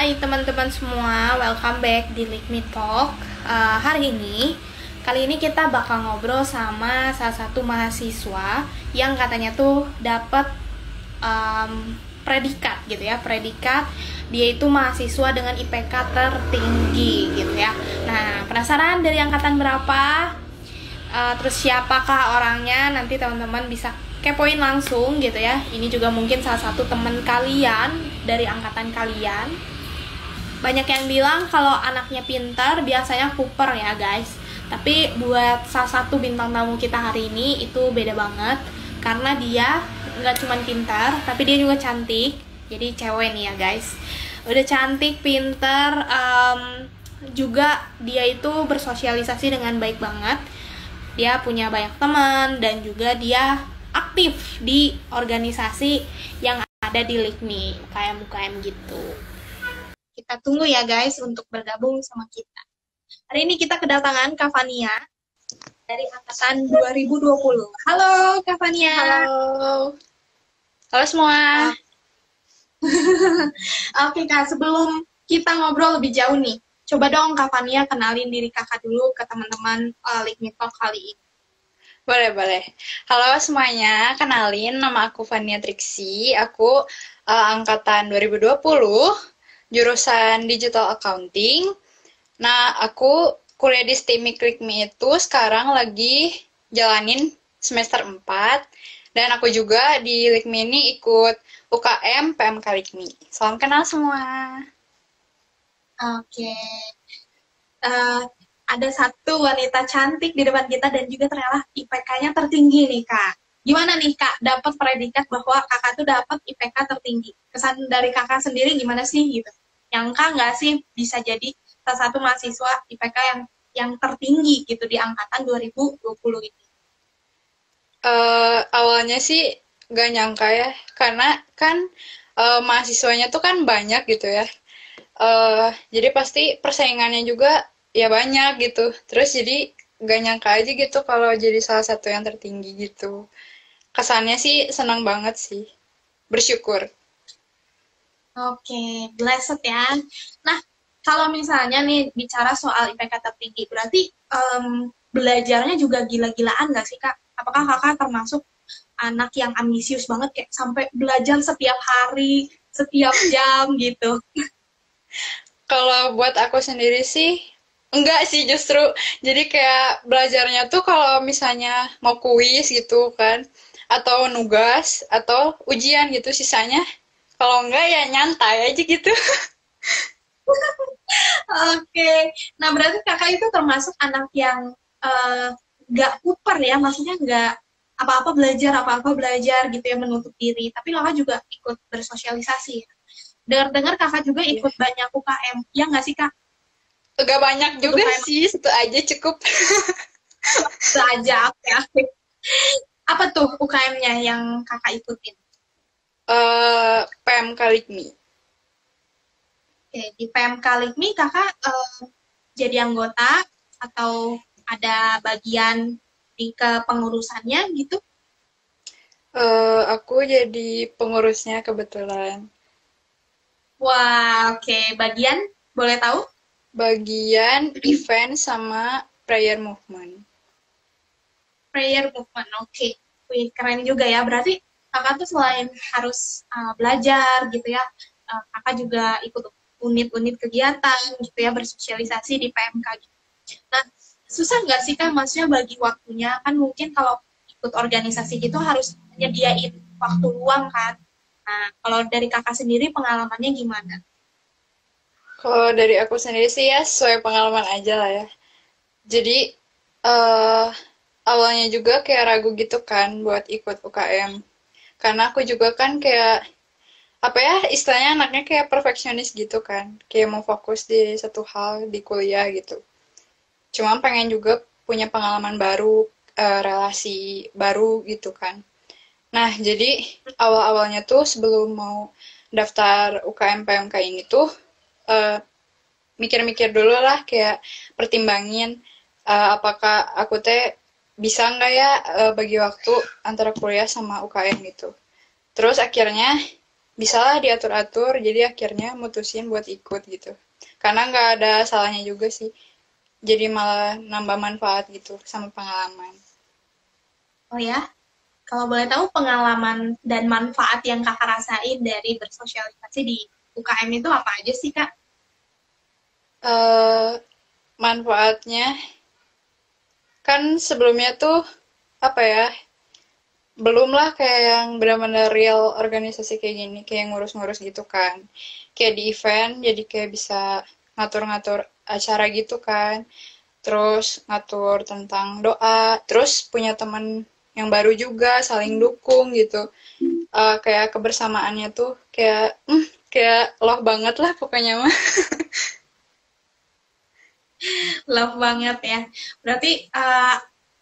Hai teman-teman semua, welcome back di Lick Me Talk. Uh, hari ini, kali ini kita bakal ngobrol sama salah satu mahasiswa yang katanya tuh dapat um, predikat gitu ya, predikat dia itu mahasiswa dengan IPK tertinggi gitu ya. Nah, penasaran dari angkatan berapa? Uh, terus siapakah orangnya? Nanti teman-teman bisa kepoin langsung gitu ya ini juga mungkin salah satu temen kalian dari angkatan kalian banyak yang bilang kalau anaknya pintar biasanya Cooper ya guys. Tapi buat salah satu bintang tamu kita hari ini itu beda banget. Karena dia nggak cuma pintar tapi dia juga cantik. Jadi cewek nih ya guys. Udah cantik pintar um, juga dia itu bersosialisasi dengan baik banget. Dia punya banyak teman dan juga dia aktif di organisasi yang ada di LIKMI, UKM-UKM gitu. Kita tunggu ya guys untuk bergabung sama kita. Hari ini kita kedatangan Kavania dari angkatan 2020. Halo Kavania. Halo. Halo semua. Oke Kak, sebelum kita ngobrol lebih jauh nih, coba dong Kavania kenalin diri kakak dulu ke teman-teman uh, LIKMI Talk kali ini. Boleh, boleh. Halo semuanya, kenalin nama aku Fania Triksi. Aku uh, angkatan 2020, jurusan Digital Accounting. Nah, aku kuliah di STEMI Klikmi itu sekarang lagi jalanin semester 4. Dan aku juga di Likmi ini ikut UKM PMK Likmi. Salam kenal semua. Oke. Okay. Uh, ada satu wanita cantik di depan kita dan juga ternyata IPK-nya tertinggi nih kak. Gimana nih kak dapat predikat bahwa kakak tuh dapat IPK tertinggi? Kesan dari kakak sendiri gimana sih gitu? Yang kak nggak sih bisa jadi salah satu mahasiswa IPK yang yang tertinggi gitu di angkatan 2020 ini? Uh, awalnya sih gak nyangka ya, karena kan uh, mahasiswanya tuh kan banyak gitu ya. Uh, jadi pasti persaingannya juga ya banyak gitu terus jadi gak nyangka aja gitu kalau jadi salah satu yang tertinggi gitu kesannya sih senang banget sih bersyukur oke blessed ya. Nah kalau misalnya nih bicara soal IPK tertinggi berarti um, belajarnya juga gila-gilaan gak sih kak? Apakah kakak termasuk anak yang ambisius banget kayak sampai belajar setiap hari setiap jam gitu? Kalau buat aku sendiri sih Enggak sih justru. Jadi kayak belajarnya tuh kalau misalnya mau kuis gitu kan atau nugas atau ujian gitu sisanya kalau enggak ya nyantai aja gitu. Oke. Okay. Nah, berarti Kakak itu termasuk anak yang uh, nggak kuper ya, maksudnya nggak apa-apa belajar, apa-apa belajar gitu ya menutup diri. Tapi kakak juga ikut bersosialisasi. Ya. Dengar-dengar kakak juga iya. ikut banyak UKM, ya nggak sih kak? Gak banyak juga UKM. sih, satu aja cukup. satu aja, oke. Okay. Apa tuh UKM-nya yang kakak ikutin? Uh, PM Kalikmi. Oke, di PM Kalikmi kakak uh, jadi anggota atau ada bagian di kepengurusannya gitu? Uh, aku jadi pengurusnya kebetulan. Wah, oke. Okay. Bagian boleh tahu? bagian event sama prayer movement. Prayer movement, oke. Okay. Wih, keren juga ya. Berarti kakak tuh selain harus uh, belajar gitu ya, uh, kakak juga ikut unit-unit kegiatan gitu ya, bersosialisasi di PMK gitu. Nah, susah nggak sih kan maksudnya bagi waktunya? Kan mungkin kalau ikut organisasi gitu harus nyediain waktu luang kan. Nah, kalau dari kakak sendiri pengalamannya gimana? Kalau dari aku sendiri sih ya sesuai pengalaman aja lah ya. Jadi uh, awalnya juga kayak ragu gitu kan buat ikut UKM. Karena aku juga kan kayak apa ya istilahnya anaknya kayak perfeksionis gitu kan. Kayak mau fokus di satu hal di kuliah gitu. Cuma pengen juga punya pengalaman baru, uh, relasi baru gitu kan. Nah, jadi awal-awalnya tuh sebelum mau daftar UKM PMK ini tuh eh, mikir-mikir dulu lah kayak pertimbangin uh, apakah aku teh bisa nggak ya uh, bagi waktu antara kuliah sama UKM gitu. Terus akhirnya bisalah diatur-atur jadi akhirnya mutusin buat ikut gitu karena nggak ada salahnya juga sih jadi malah nambah manfaat gitu sama pengalaman oh ya kalau boleh tahu pengalaman dan manfaat yang kakak rasain dari bersosialisasi di UKM itu apa aja sih kak? Uh, manfaatnya kan sebelumnya tuh apa ya belum lah kayak yang benar-benar real organisasi kayak gini kayak ngurus-ngurus gitu kan. Kayak di event jadi kayak bisa ngatur-ngatur acara gitu kan. Terus ngatur tentang doa terus punya teman yang baru juga saling dukung gitu. Uh, kayak kebersamaannya tuh kayak mm, kayak love banget lah pokoknya mah love banget ya berarti uh,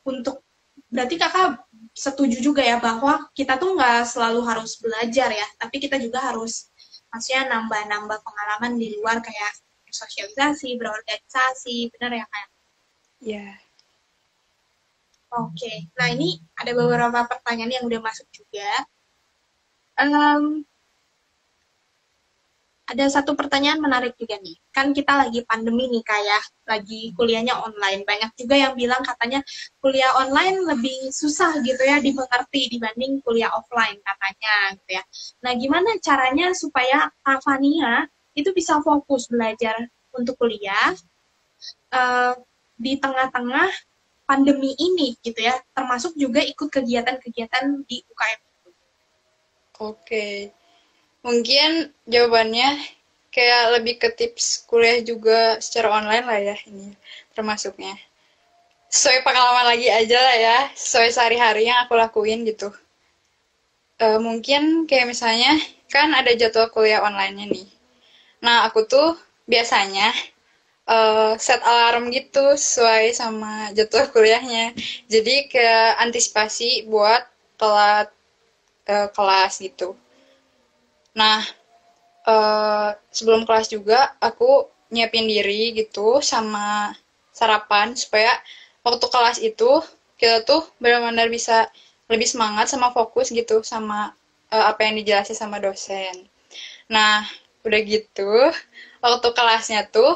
untuk berarti kakak setuju juga ya bahwa kita tuh nggak selalu harus belajar ya, tapi kita juga harus maksudnya nambah-nambah pengalaman di luar kayak sosialisasi, berorganisasi, benar ya kan? Iya. Yeah. Oke, okay. nah ini ada beberapa pertanyaan yang udah masuk juga. Um, ada satu pertanyaan menarik juga nih. Kan kita lagi pandemi nih kayak lagi kuliahnya online. Banyak juga yang bilang katanya kuliah online lebih susah gitu ya dimengerti dibanding kuliah offline katanya gitu ya. Nah, gimana caranya supaya Kavania itu bisa fokus belajar untuk kuliah uh, di tengah-tengah pandemi ini gitu ya, termasuk juga ikut kegiatan-kegiatan di UKM. Oke. Mungkin jawabannya kayak lebih ke tips kuliah juga secara online lah ya ini termasuknya. Sesuai pengalaman lagi aja lah ya, sesuai sehari-hari yang aku lakuin gitu. Uh, mungkin kayak misalnya kan ada jadwal kuliah online-nya nih. Nah, aku tuh biasanya uh, set alarm gitu sesuai sama jadwal kuliahnya. Jadi kayak antisipasi buat telat uh, kelas gitu. Nah, uh, sebelum kelas juga aku nyiapin diri gitu sama sarapan supaya waktu kelas itu kita tuh benar-benar bisa lebih semangat sama fokus gitu sama uh, apa yang dijelasin sama dosen. Nah, udah gitu, waktu kelasnya tuh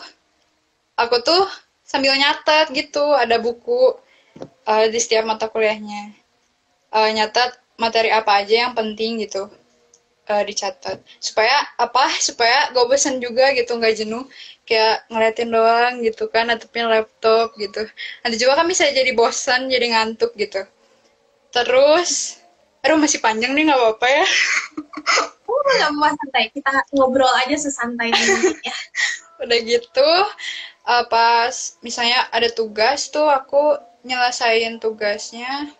aku tuh sambil nyatet gitu, ada buku uh, di setiap mata kuliahnya. Uh, nyatet materi apa aja yang penting gitu uh, dicatat. Supaya apa? Supaya gak bosan juga gitu nggak jenuh. Kayak ngeliatin doang gitu kan atupin laptop gitu. Nanti juga kan bisa jadi bosan jadi ngantuk gitu. Terus aduh masih panjang nih nggak apa-apa ya. Oh nggak apa santai? Kita ngobrol aja sesantai ini ya. Udah gitu uh, pas misalnya ada tugas tuh aku nyelesain tugasnya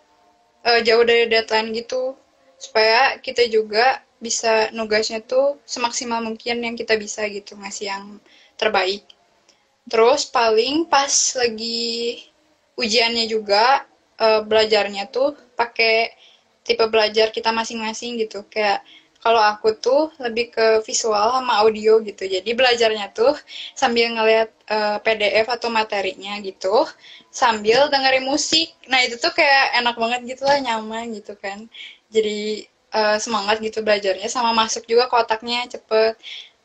uh, jauh dari deadline gitu. Supaya kita juga bisa nugasnya tuh semaksimal mungkin yang kita bisa gitu ngasih yang terbaik. Terus paling pas lagi ujiannya juga uh, belajarnya tuh pakai tipe belajar kita masing-masing gitu. Kayak kalau aku tuh lebih ke visual sama audio gitu. Jadi belajarnya tuh sambil ngeliat uh, eh, PDF atau materinya gitu sambil dengerin musik. Nah itu tuh kayak enak banget gitu lah nyaman gitu kan. Jadi uh, semangat gitu belajarnya sama masuk juga kotaknya cepet.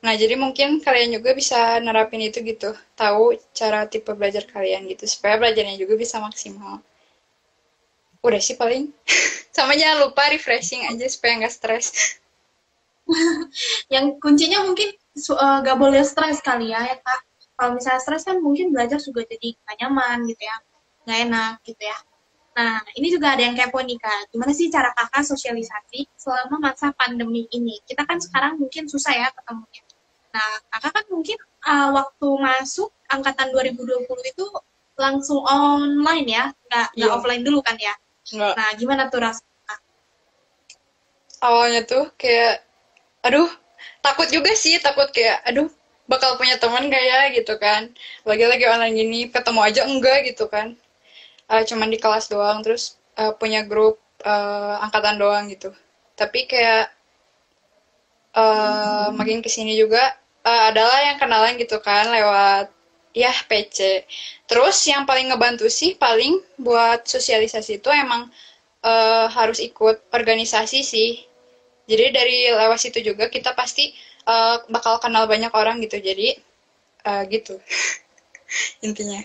Nah jadi mungkin kalian juga bisa nerapin itu gitu. Tahu cara tipe belajar kalian gitu supaya belajarnya juga bisa maksimal. Udah sih paling. Sama jangan lupa refreshing aja supaya nggak stres. Yang kuncinya mungkin uh, gak boleh stres kali ya ya kak. Kalau misalnya stres kan mungkin belajar juga jadi gak nyaman gitu ya. Nggak enak gitu ya Nah, ini juga ada yang kepo nih, Kak. Gimana sih cara kakak sosialisasi selama masa pandemi ini? Kita kan sekarang mungkin susah ya ketemunya. Nah, kakak kan mungkin uh, waktu masuk angkatan 2020 itu langsung online ya, nggak, nggak yeah. offline dulu kan ya? Nggak. Nah, gimana tuh rasanya? Awalnya tuh kayak, aduh, takut juga sih, takut kayak, aduh, bakal punya teman gak ya gitu kan. Lagi-lagi online gini, ketemu aja enggak gitu kan uh, cuman di kelas doang terus uh, punya grup uh, angkatan doang gitu. Tapi kayak uh, makin ke sini juga uh, adalah yang kenalan gitu kan lewat ya PC terus yang paling ngebantu sih paling buat sosialisasi itu emang uh, harus ikut organisasi sih. Jadi dari lewat situ juga kita pasti uh, bakal kenal banyak orang gitu. Jadi uh, gitu. Intinya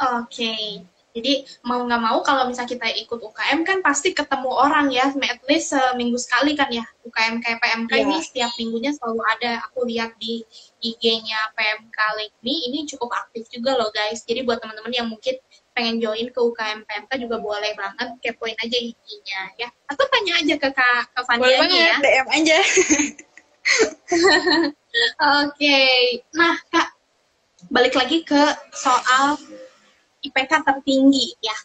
oke okay. Jadi mau nggak mau kalau misalnya kita ikut UKM kan pasti ketemu orang ya, at least seminggu sekali kan ya. UKM kayak PMK yeah. ini setiap minggunya selalu ada. Aku lihat di IG-nya PMK Lekmi ini cukup aktif juga loh guys. Jadi buat teman-teman yang mungkin pengen join ke UKM PMK juga boleh banget kepoin aja IG-nya ya. Atau tanya aja ke Kak ke Fania boleh banget, ya. DM aja. Oke. okay. Nah, Kak, balik lagi ke soal IPK tertinggi ya.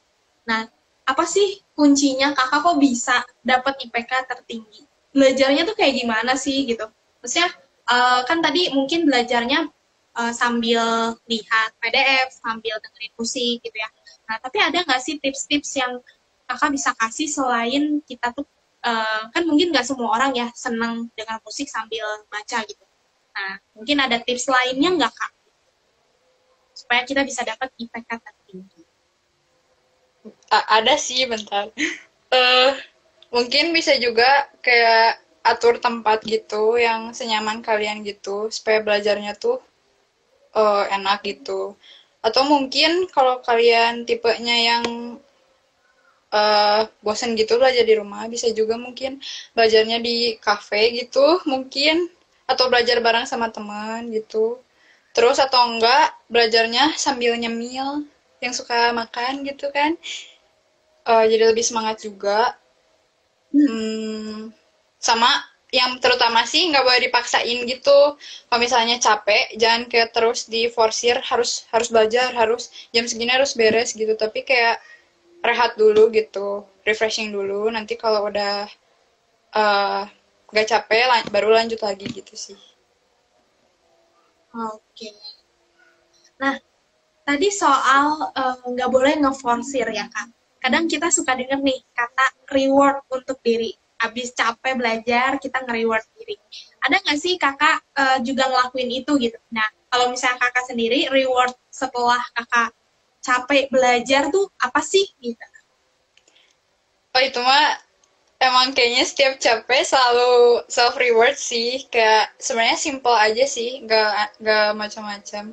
Nah, apa sih kuncinya kakak kok bisa dapat IPK tertinggi? Belajarnya tuh kayak gimana sih gitu? Maksudnya uh, kan tadi mungkin belajarnya uh, sambil lihat PDF, sambil dengerin musik gitu ya. Nah, tapi ada nggak sih tips-tips yang kakak bisa kasih selain kita tuh uh, kan mungkin nggak semua orang ya senang dengan musik sambil baca gitu. Nah, mungkin ada tips lainnya nggak kak? Supaya kita bisa dapat IPK tertinggi. Ada sih bentar. Uh, mungkin bisa juga kayak atur tempat gitu yang senyaman kalian gitu supaya belajarnya tuh uh, enak gitu. Atau mungkin kalau kalian tipenya yang uh, bosen gitu belajar di rumah bisa juga mungkin belajarnya di cafe gitu mungkin. Atau belajar bareng sama teman gitu terus atau enggak belajarnya sambil nyemil yang suka makan gitu kan. Uh, jadi lebih semangat juga. Hmm, sama yang terutama sih nggak boleh dipaksain gitu. Kalau misalnya capek jangan kayak terus diforsir harus harus belajar harus jam segini harus beres gitu. Tapi kayak rehat dulu gitu refreshing dulu. Nanti kalau udah uh, nggak capek lan baru lanjut lagi gitu sih oke. Nah tadi soal eh, nggak uh, boleh ngeforsir ya kak. Kadang kita suka denger nih kata reward untuk diri. Habis capek belajar kita nge-reward diri. Ada nggak sih kakak uh, juga ngelakuin itu gitu? Nah kalau misalnya kakak sendiri reward setelah kakak capek belajar tuh apa sih gitu? Oh itu mah emang kayaknya setiap capek selalu self reward sih. Kayak sebenarnya simple aja sih nggak nggak macam-macam.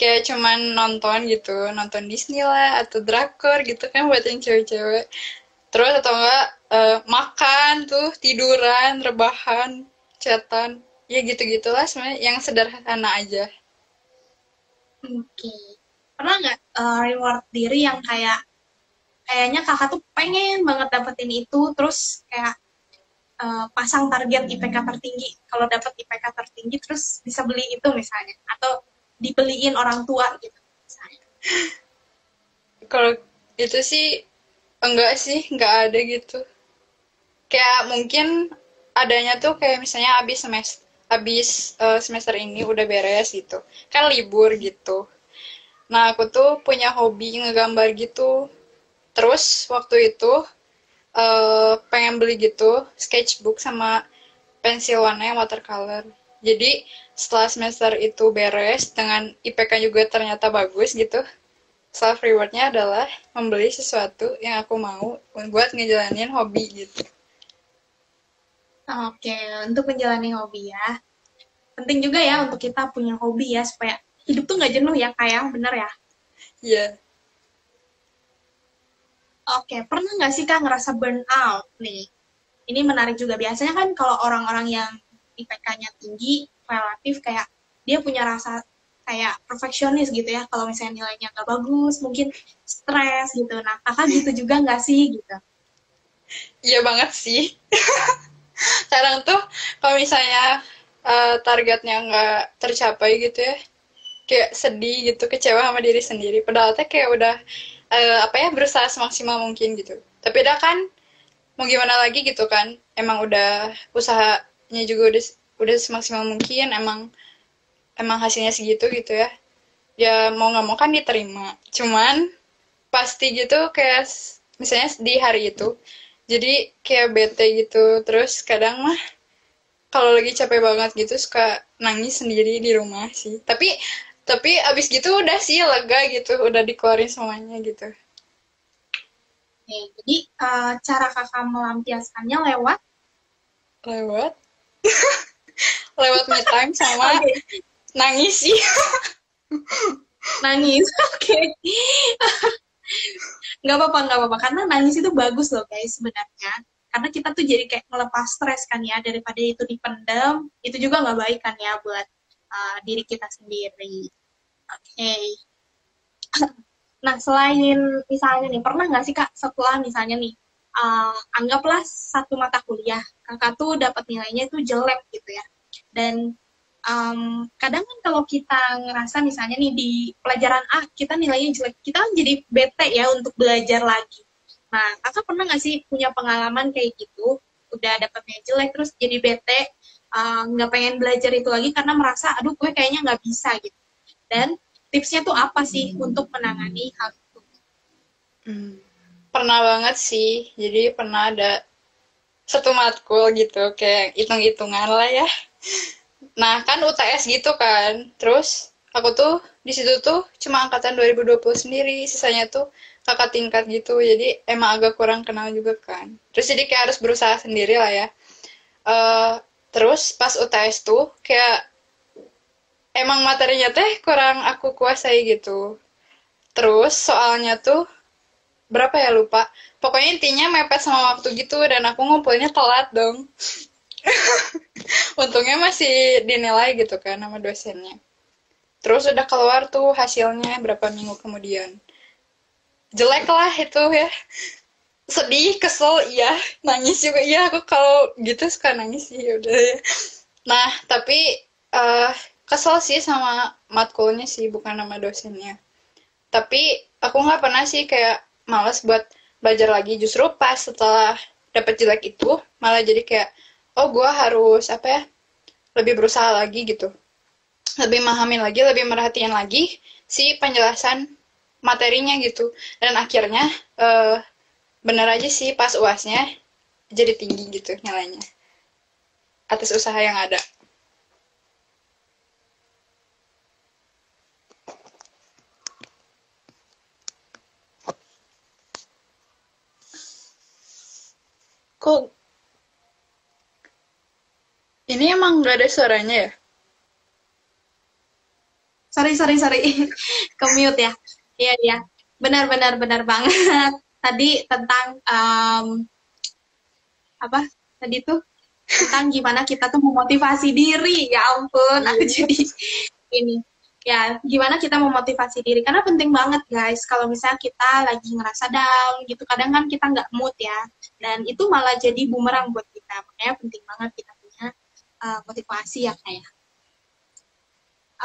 Kayak cuman nonton gitu nonton Disney lah atau drakor gitu kan buat yang cewek-cewek. Terus atau enggak uh, makan tuh tiduran rebahan chatan. Ya gitu gitulah sebenarnya yang sederhana aja. Oke. Okay. pernah nggak uh, reward diri yang kayak kayaknya kakak tuh pengen banget dapetin itu terus kayak uh, pasang target IPK tertinggi. Kalau dapet IPK tertinggi terus bisa beli itu misalnya atau dibeliin orang tua gitu kalau itu sih enggak sih enggak ada gitu. Kayak mungkin adanya tuh kayak misalnya abis semester abis uh, semester ini udah beres gitu kan libur gitu. Nah aku tuh punya hobi ngegambar gitu terus waktu itu uh, pengen beli gitu sketchbook sama pensil warna yang watercolor jadi setelah semester itu beres dengan IPK juga ternyata bagus gitu self rewardnya adalah membeli sesuatu yang aku mau buat ngejalanin hobi gitu. Oke untuk menjalani hobi ya. Penting juga ya untuk kita punya hobi ya supaya hidup tuh nggak jenuh ya kayak bener ya? Iya. yeah. Oke, pernah nggak sih kak ngerasa burn out nih? Ini menarik juga. Biasanya kan kalau orang-orang yang IPK-nya tinggi, relatif kayak dia punya rasa kayak perfeksionis gitu ya. Kalau misalnya nilainya nggak bagus mungkin stres gitu. Nah kakak gitu juga nggak sih gitu? Iya banget sih. Sekarang tuh kalau misalnya uh, targetnya nggak tercapai gitu ya kayak sedih gitu kecewa sama diri sendiri. Padahal teh kayak udah uh, apa ya berusaha semaksimal mungkin gitu. Tapi udah kan mau gimana lagi gitu kan. Emang udah usahanya juga udah udah semaksimal mungkin emang emang hasilnya segitu gitu ya. Ya mau nggak mau kan diterima. Cuman pasti gitu kayak misalnya di hari itu jadi kayak bete gitu. Terus kadang mah kalau lagi capek banget gitu suka nangis sendiri di rumah sih. Tapi tapi abis gitu udah sih lega gitu udah dikeluarin semuanya gitu Oke, jadi uh, cara kakak melampiaskannya lewat? Lewat? lewat me time sama okay. nangis sih. nangis, oke. Okay. nggak apa-apa, nggak apa-apa. Karena nangis itu bagus loh guys sebenarnya. Karena kita tuh jadi kayak melepas stres kan ya, daripada itu dipendam, itu juga nggak baik kan ya buat uh, diri kita sendiri. Oke. Okay. Nah, selain misalnya nih, pernah nggak sih Kak setelah misalnya nih, uh, anggaplah satu mata kuliah, kakak tuh dapat nilainya itu jelek gitu ya. Dan um, kadang kan kalau kita ngerasa misalnya nih di pelajaran A kita nilainya jelek, kita kan jadi bete ya untuk belajar lagi. Nah, kakak pernah nggak sih punya pengalaman kayak gitu, udah dapetnya jelek terus jadi bete, nggak uh, pengen belajar itu lagi karena merasa, aduh gue kayaknya nggak bisa gitu. Dan tipsnya tuh apa sih untuk menangani hal itu? Hmm. Pernah banget sih. Jadi pernah ada satu matkul gitu, kayak hitung-hitungan lah ya. Nah, kan UTS gitu kan. Terus aku tuh di situ tuh cuma angkatan 2020 sendiri, sisanya tuh kakak tingkat gitu. Jadi emang agak kurang kenal juga kan. Terus jadi kayak harus berusaha sendiri lah ya. Uh, terus pas UTS tuh kayak emang materinya teh kurang aku kuasai gitu. Terus soalnya tuh berapa ya lupa. Pokoknya intinya mepet sama waktu gitu dan aku ngumpulnya telat dong. Untungnya masih dinilai gitu kan sama dosennya. Terus udah keluar tuh hasilnya berapa minggu kemudian. Jelek lah itu ya. Sedih, kesel, iya. Nangis juga, iya. Aku kalau gitu suka nangis sih, udah ya. Nah, tapi uh, kesel sih sama matkulnya sih bukan nama dosennya tapi aku nggak pernah sih kayak males buat belajar lagi justru pas setelah dapet jelek itu malah jadi kayak oh gue harus apa ya lebih berusaha lagi gitu lebih memahami lagi lebih merhatiin lagi si penjelasan materinya gitu dan akhirnya uh, bener aja sih pas uasnya jadi tinggi gitu nilainya atas usaha yang ada Kok ini emang nggak ada suaranya ya? Sorry, sorry, sorry. Kemute ya. Iya, iya. Benar, benar, benar banget. Tadi tentang um, apa? Tadi tuh tentang gimana kita tuh memotivasi diri. Ya ampun, aku iya. jadi ini ya gimana kita memotivasi diri karena penting banget guys kalau misalnya kita lagi ngerasa down gitu kadang kan kita nggak mood ya dan itu malah jadi bumerang buat kita makanya penting banget kita punya uh, motivasi ya kayak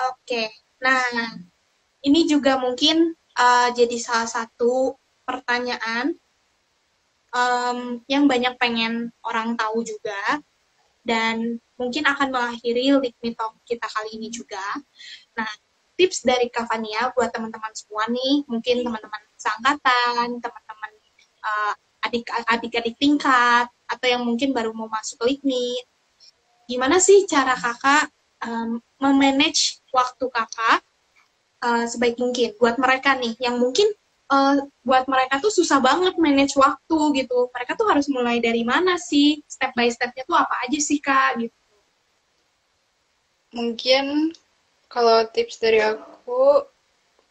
oke okay. nah ini juga mungkin uh, jadi salah satu pertanyaan um, yang banyak pengen orang tahu juga dan mungkin akan mengakhiri Liquid Talk kita kali ini juga. Nah, tips dari Kavania buat teman-teman semua nih, mungkin teman-teman seangkatan, teman-teman uh, adik-adik tingkat, atau yang mungkin baru mau masuk LIKMIT. Gimana sih cara kakak um, memanage waktu kakak uh, sebaik mungkin buat mereka nih, yang mungkin uh, buat mereka tuh susah banget manage waktu gitu. Mereka tuh harus mulai dari mana sih? Step by stepnya tuh apa aja sih kak? Gitu. Mungkin kalau tips dari aku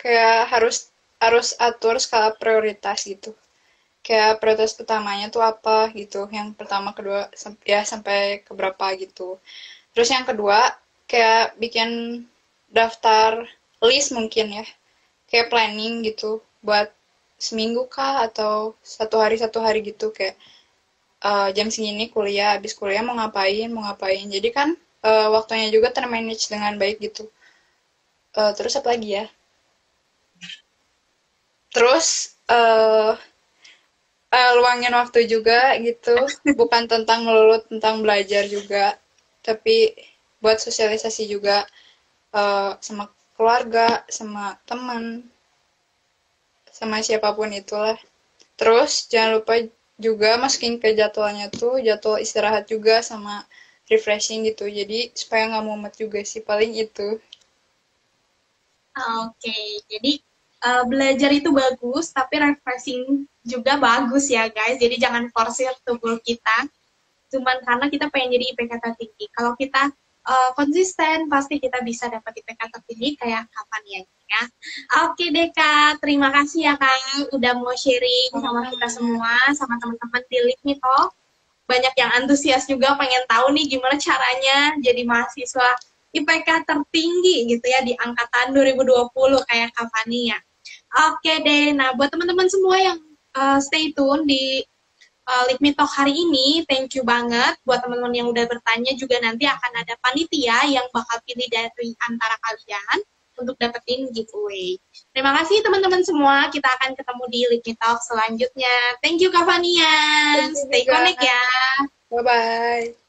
kayak harus harus atur skala prioritas gitu. Kayak prioritas utamanya tuh apa gitu. Yang pertama, kedua, ya sampai ke berapa gitu. Terus yang kedua, kayak bikin daftar list mungkin ya. Kayak planning gitu buat seminggu kah atau satu hari satu hari gitu kayak uh, jam segini kuliah habis kuliah mau ngapain mau ngapain. Jadi kan uh, waktunya juga termanage dengan baik gitu. Uh, terus apa lagi ya? Terus uh, uh, luangin waktu juga gitu. Bukan tentang melulu tentang belajar juga. Tapi buat sosialisasi juga uh, sama keluarga sama teman sama siapa pun itulah terus jangan lupa juga masukin ke jadwalnya tuh jadwal istirahat juga sama refreshing gitu jadi supaya nggak mumet juga sih paling itu Oke, okay. jadi uh, belajar itu bagus, tapi refreshing juga bagus ya guys. Jadi jangan forsir tubuh kita cuman karena kita pengen jadi IPK tertinggi. Kalau kita uh, konsisten pasti kita bisa dapat IPK tertinggi kayak kapan ya ya. Oke deh Kak, terima kasih ya Kak udah mau sharing sama kita semua, sama teman-teman di Live. Banyak yang antusias juga pengen tahu nih gimana caranya jadi mahasiswa IPK tertinggi gitu ya di angkatan 2020 kayak Kak Fani ya. Oke deh, nah buat teman-teman semua yang uh, stay tune di uh, Talk hari ini. Thank you banget buat teman-teman yang udah bertanya juga nanti akan ada panitia yang bakal pilih dari antara kalian untuk dapetin giveaway. Terima kasih teman-teman semua. Kita akan ketemu di Me Talk selanjutnya. Thank you Kak Fania. Stay connect ya. Bye-bye.